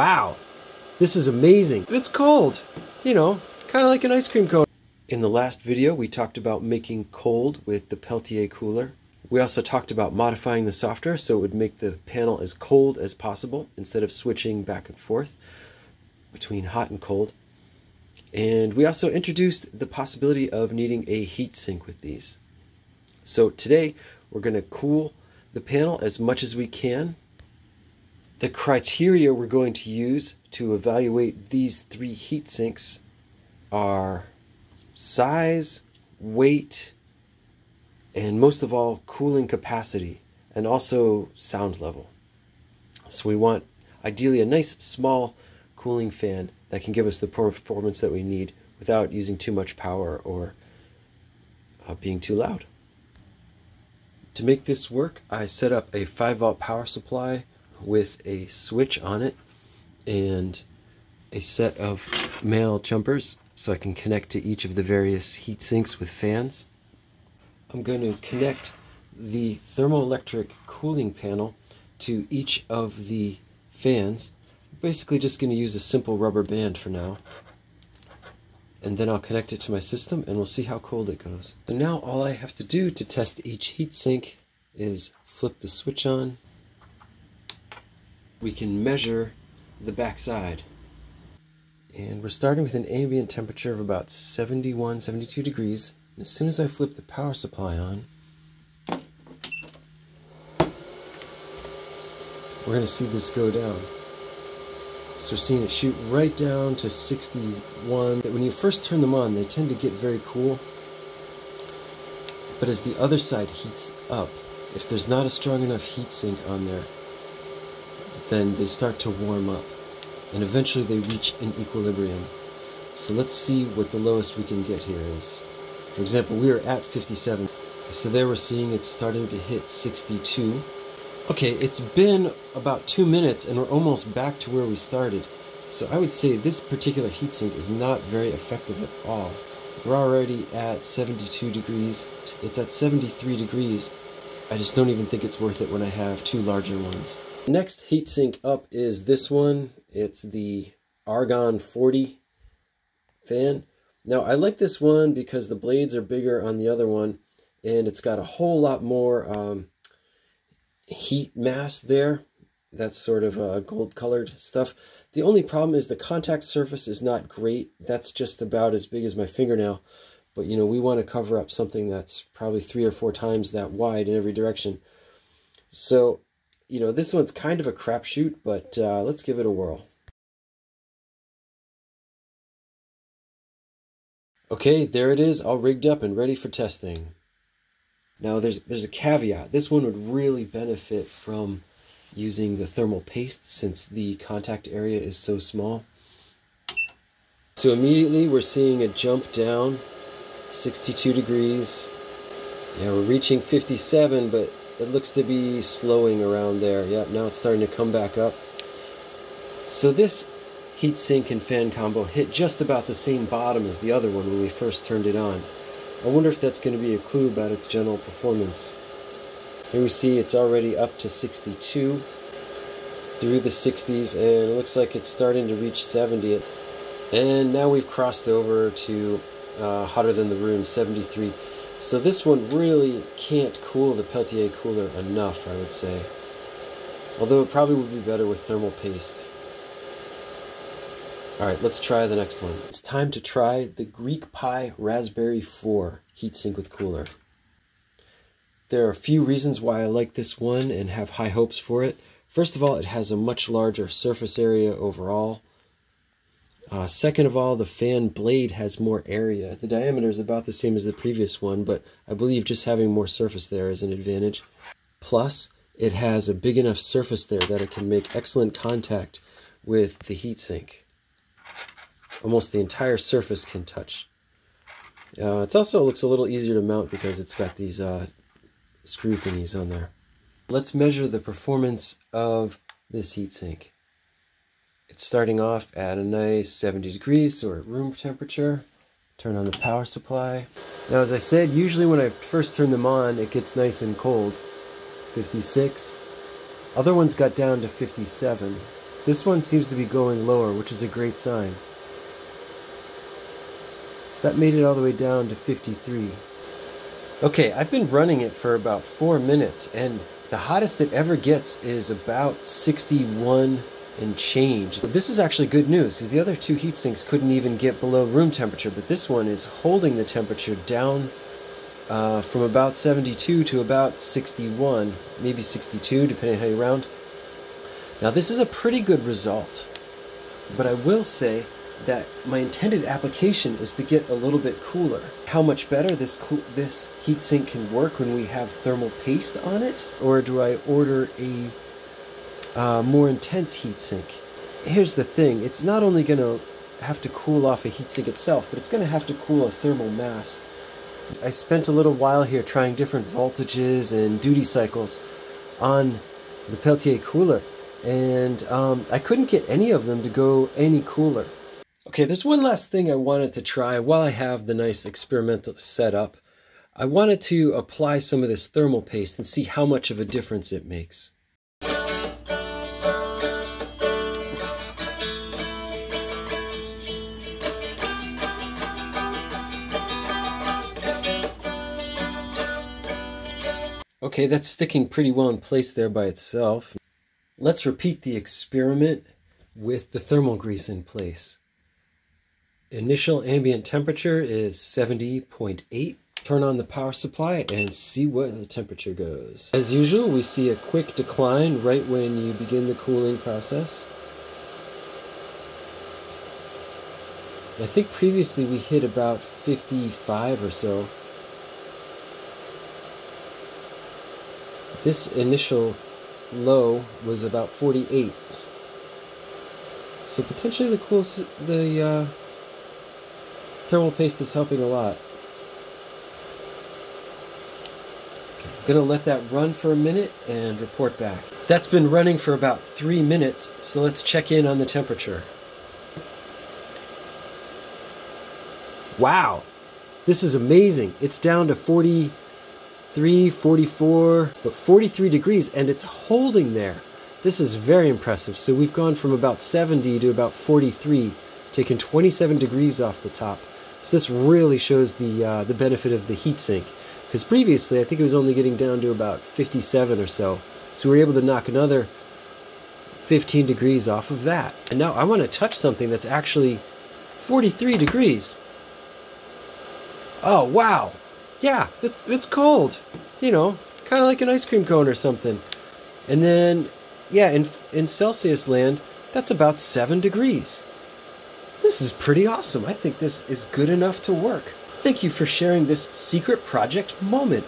Wow, this is amazing. It's cold, you know, kind of like an ice cream cone. In the last video, we talked about making cold with the Peltier cooler. We also talked about modifying the software so it would make the panel as cold as possible instead of switching back and forth between hot and cold. And we also introduced the possibility of needing a heat sink with these. So today we're going to cool the panel as much as we can. The criteria we're going to use to evaluate these three heat sinks are size, weight, and most of all, cooling capacity, and also sound level. So we want ideally a nice small cooling fan that can give us the performance that we need without using too much power or uh, being too loud. To make this work, I set up a 5 volt power supply with a switch on it and a set of male jumpers so I can connect to each of the various heat sinks with fans. I'm going to connect the thermoelectric cooling panel to each of the fans. I'm basically just going to use a simple rubber band for now. And then I'll connect it to my system and we'll see how cold it goes. So now all I have to do to test each heatsink is flip the switch on. We can measure the backside. And we're starting with an ambient temperature of about 71, 72 degrees. And as soon as I flip the power supply on, we're going to see this go down. So we're seeing it shoot right down to 61. When you first turn them on, they tend to get very cool. But as the other side heats up, if there's not a strong enough heat sink on there, then they start to warm up and eventually they reach an equilibrium. So let's see what the lowest we can get here is. For example, we are at 57. So there we're seeing it's starting to hit 62. Okay, it's been about two minutes and we're almost back to where we started. So I would say this particular heatsink is not very effective at all. We're already at 72 degrees. It's at 73 degrees. I just don't even think it's worth it when I have two larger ones. Next heatsink up is this one. It's the Argon 40 fan. Now I like this one because the blades are bigger on the other one and it's got a whole lot more um, heat mass there. That's sort of uh, gold colored stuff. The only problem is the contact surface is not great. That's just about as big as my fingernail. But you know, we want to cover up something that's probably three or four times that wide in every direction. So you know, this one's kind of a crapshoot, but uh, let's give it a whirl. Okay, there it is, all rigged up and ready for testing. Now there's there's a caveat. This one would really benefit from using the thermal paste since the contact area is so small. So immediately we're seeing a jump down, 62 degrees. Yeah, we're reaching 57, but it looks to be slowing around there. Yep, now it's starting to come back up. So this heatsink and fan combo hit just about the same bottom as the other one when we first turned it on. I wonder if that's going to be a clue about its general performance. Here we see it's already up to 62 through the 60s and it looks like it's starting to reach 70 and now we've crossed over to uh, hotter than the room 73 so this one really can't cool the Peltier cooler enough, I would say. Although it probably would be better with thermal paste. Alright, let's try the next one. It's time to try the GeeekPi Raspberry 4 heatsink with cooler. There are a few reasons why I like this one and have high hopes for it. First of all, it has a much larger surface area overall. Uh, second of all, the fan blade has more area. The diameter is about the same as the previous one, but I believe just having more surface there is an advantage. Plus, it has a big enough surface there that it can make excellent contact with the heatsink. Almost the entire surface can touch. Uh, it also looks a little easier to mount because it's got these uh, screw thingies on there. Let's measure the performance of this heatsink. It's starting off at a nice 70 degrees, so at room temperature. Turn on the power supply. Now, as I said, usually when I first turn them on, it gets nice and cold. 56. Other ones got down to 57. This one seems to be going lower, which is a great sign. So that made it all the way down to 53. Okay, I've been running it for about four minutes, and the hottest it ever gets is about 61 and change. This is actually good news, because the other two heat sinks couldn't even get below room temperature, but this one is holding the temperature down uh, from about 72 to about 61, maybe 62, depending how you round. Now this is a pretty good result, but I will say that my intended application is to get a little bit cooler. How much better this this heatsink can work when we have thermal paste on it? Or do I order a uh, more intense heatsink? Here's the thing, it's not only going to have to cool off a heatsink itself, but it's going to have to cool a thermal mass. I spent a little while here trying different voltages and duty cycles on the Peltier cooler, and um, I couldn't get any of them to go any cooler. Okay, there's one last thing I wanted to try while I have the nice experimental setup. I wanted to apply some of this thermal paste and see how much of a difference it makes. Okay, that's sticking pretty well in place there by itself. Let's repeat the experiment with the thermal grease in place. Initial ambient temperature is 70.8. Turn on the power supply and see what the temperature goes. As usual, we see a quick decline right when you begin the cooling process. I think previously we hit about 55 or so. This initial low was about 48. So potentially the cool the uh, thermal paste is helping a lot. I'm gonna let that run for a minute and report back. That's been running for about three minutes, so let's check in on the temperature. Wow, this is amazing. It's down to 40, 43, 44, but 43 degrees, and it's holding there. This is very impressive. So we've gone from about 70 to about 43, taking 27 degrees off the top. So this really shows the uh, the benefit of the heatsink. Because previously, I think it was only getting down to about 57 or so. So we were able to knock another 15 degrees off of that. And now I want to touch something that's actually 43 degrees. Oh, wow yeah, it's, it's cold. You know, kind of like an ice cream cone or something. And then, yeah, in, in Celsius land, that's about 7 degrees. This is pretty awesome. I think this is good enough to work. Thank you for sharing this secret project moment.